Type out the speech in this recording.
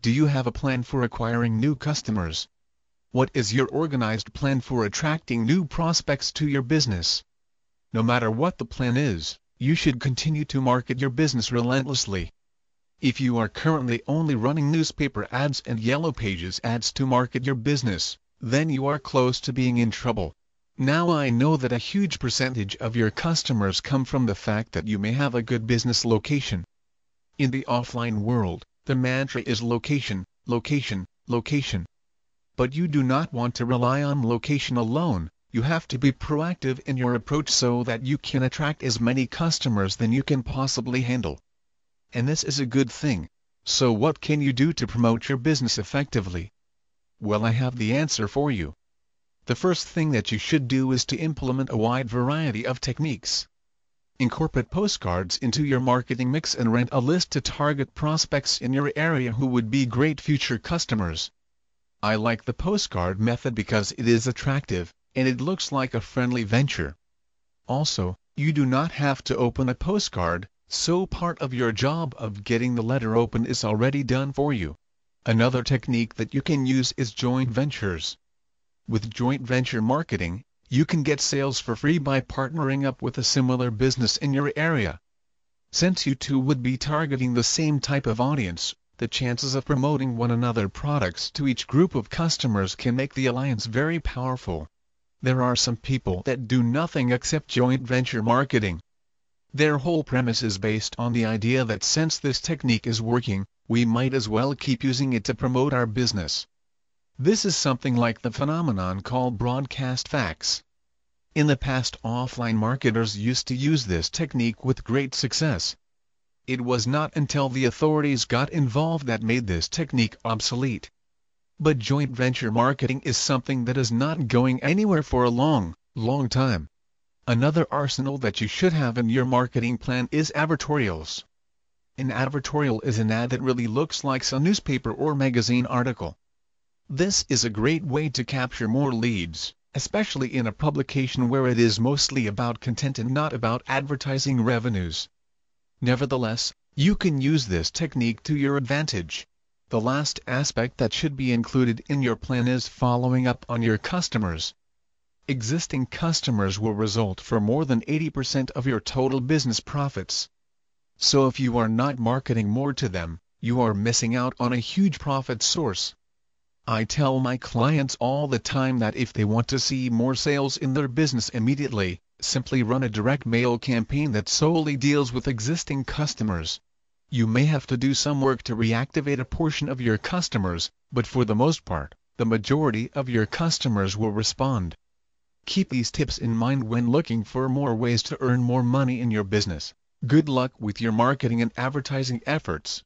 Do you have a plan for acquiring new customers? What is your organized plan for attracting new prospects to your business? No matter what the plan is, you should continue to market your business relentlessly. If you are currently only running newspaper ads and yellow pages ads to market your business, then you are close to being in trouble. Now I know that a huge percentage of your customers come from the fact that you may have a good business location. In the offline world, the mantra is location, location, location. But you do not want to rely on location alone, you have to be proactive in your approach so that you can attract as many customers than you can possibly handle. And this is a good thing. So what can you do to promote your business effectively? Well I have the answer for you. The first thing that you should do is to implement a wide variety of techniques. Incorporate postcards into your marketing mix and rent a list to target prospects in your area who would be great future customers. I like the postcard method because it is attractive, and it looks like a friendly venture. Also, you do not have to open a postcard, so part of your job of getting the letter open is already done for you. Another technique that you can use is joint ventures. With joint venture marketing, you can get sales for free by partnering up with a similar business in your area. Since you two would be targeting the same type of audience, the chances of promoting one another products to each group of customers can make the alliance very powerful. There are some people that do nothing except joint venture marketing. Their whole premise is based on the idea that since this technique is working, we might as well keep using it to promote our business. This is something like the phenomenon called broadcast fax. In the past offline marketers used to use this technique with great success. It was not until the authorities got involved that made this technique obsolete. But joint venture marketing is something that is not going anywhere for a long, long time. Another arsenal that you should have in your marketing plan is advertorials. An advertorial is an ad that really looks like a newspaper or magazine article. This is a great way to capture more leads, especially in a publication where it is mostly about content and not about advertising revenues. Nevertheless, you can use this technique to your advantage. The last aspect that should be included in your plan is following up on your customers. Existing customers will result for more than 80% of your total business profits. So if you are not marketing more to them, you are missing out on a huge profit source. I tell my clients all the time that if they want to see more sales in their business immediately, simply run a direct mail campaign that solely deals with existing customers. You may have to do some work to reactivate a portion of your customers, but for the most part, the majority of your customers will respond. Keep these tips in mind when looking for more ways to earn more money in your business. Good luck with your marketing and advertising efforts.